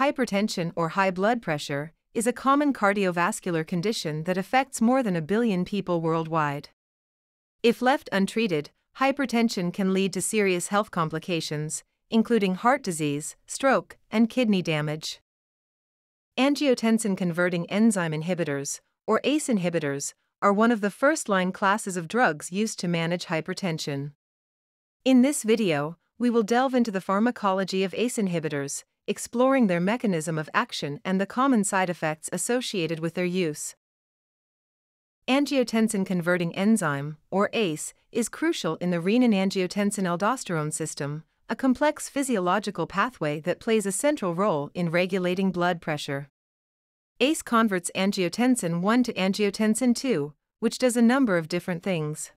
Hypertension or high blood pressure is a common cardiovascular condition that affects more than a billion people worldwide. If left untreated, hypertension can lead to serious health complications, including heart disease, stroke, and kidney damage. Angiotensin converting enzyme inhibitors, or ACE inhibitors, are one of the first line classes of drugs used to manage hypertension. In this video, we will delve into the pharmacology of ACE inhibitors, exploring their mechanism of action and the common side effects associated with their use. Angiotensin converting enzyme, or ACE, is crucial in the renin angiotensin aldosterone system, a complex physiological pathway that plays a central role in regulating blood pressure. ACE converts angiotensin 1 to angiotensin 2, which does a number of different things.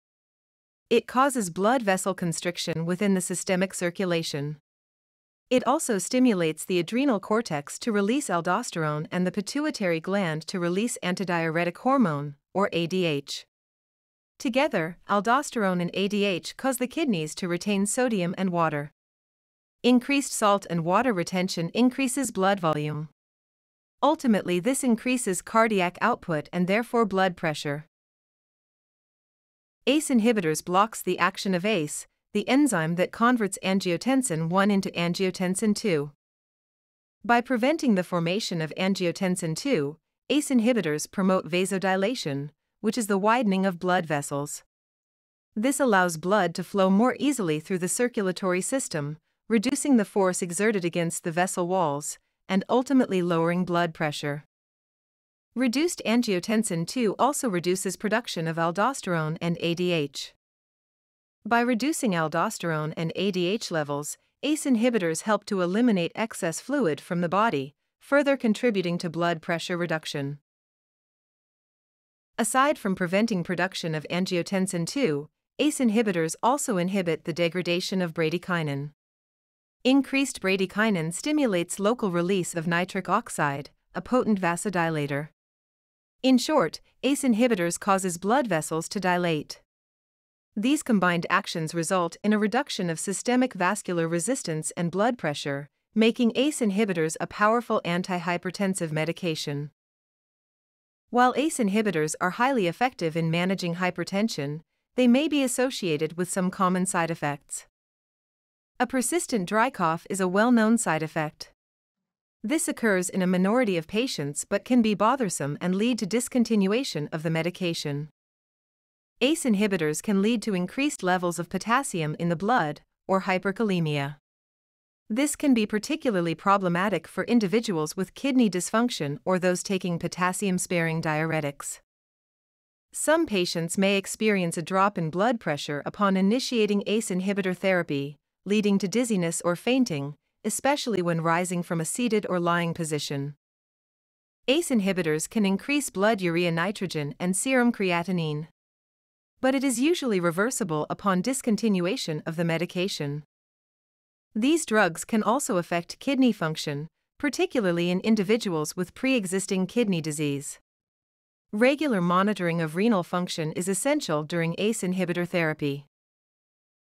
It causes blood vessel constriction within the systemic circulation. It also stimulates the adrenal cortex to release aldosterone and the pituitary gland to release antidiuretic hormone, or ADH. Together, aldosterone and ADH cause the kidneys to retain sodium and water. Increased salt and water retention increases blood volume. Ultimately, this increases cardiac output and therefore blood pressure. ACE inhibitors blocks the action of ACE, the enzyme that converts angiotensin 1 into angiotensin 2. By preventing the formation of angiotensin 2, ACE inhibitors promote vasodilation, which is the widening of blood vessels. This allows blood to flow more easily through the circulatory system, reducing the force exerted against the vessel walls, and ultimately lowering blood pressure. Reduced angiotensin 2 also reduces production of aldosterone and ADH. By reducing aldosterone and ADH levels, ACE inhibitors help to eliminate excess fluid from the body, further contributing to blood pressure reduction. Aside from preventing production of angiotensin II, ACE inhibitors also inhibit the degradation of bradykinin. Increased bradykinin stimulates local release of nitric oxide, a potent vasodilator. In short, ACE inhibitors causes blood vessels to dilate. These combined actions result in a reduction of systemic vascular resistance and blood pressure, making ACE inhibitors a powerful antihypertensive medication. While ACE inhibitors are highly effective in managing hypertension, they may be associated with some common side effects. A persistent dry cough is a well known side effect. This occurs in a minority of patients but can be bothersome and lead to discontinuation of the medication. ACE inhibitors can lead to increased levels of potassium in the blood, or hyperkalemia. This can be particularly problematic for individuals with kidney dysfunction or those taking potassium sparing diuretics. Some patients may experience a drop in blood pressure upon initiating ACE inhibitor therapy, leading to dizziness or fainting, especially when rising from a seated or lying position. ACE inhibitors can increase blood urea nitrogen and serum creatinine. But it is usually reversible upon discontinuation of the medication. These drugs can also affect kidney function, particularly in individuals with pre existing kidney disease. Regular monitoring of renal function is essential during ACE inhibitor therapy.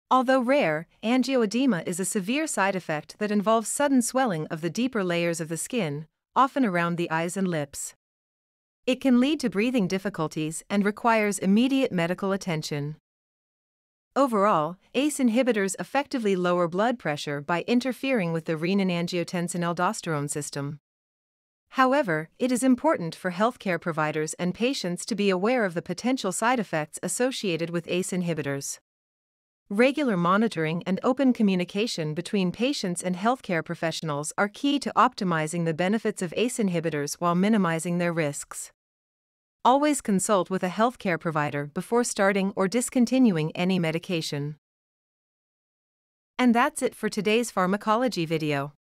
Although rare, angioedema is a severe side effect that involves sudden swelling of the deeper layers of the skin, often around the eyes and lips. It can lead to breathing difficulties and requires immediate medical attention. Overall, ACE inhibitors effectively lower blood pressure by interfering with the renin-angiotensin aldosterone system. However, it is important for healthcare providers and patients to be aware of the potential side effects associated with ACE inhibitors. Regular monitoring and open communication between patients and healthcare professionals are key to optimizing the benefits of ACE inhibitors while minimizing their risks. Always consult with a healthcare provider before starting or discontinuing any medication. And that's it for today's pharmacology video.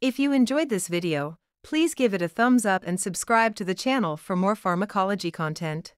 If you enjoyed this video, please give it a thumbs up and subscribe to the channel for more pharmacology content.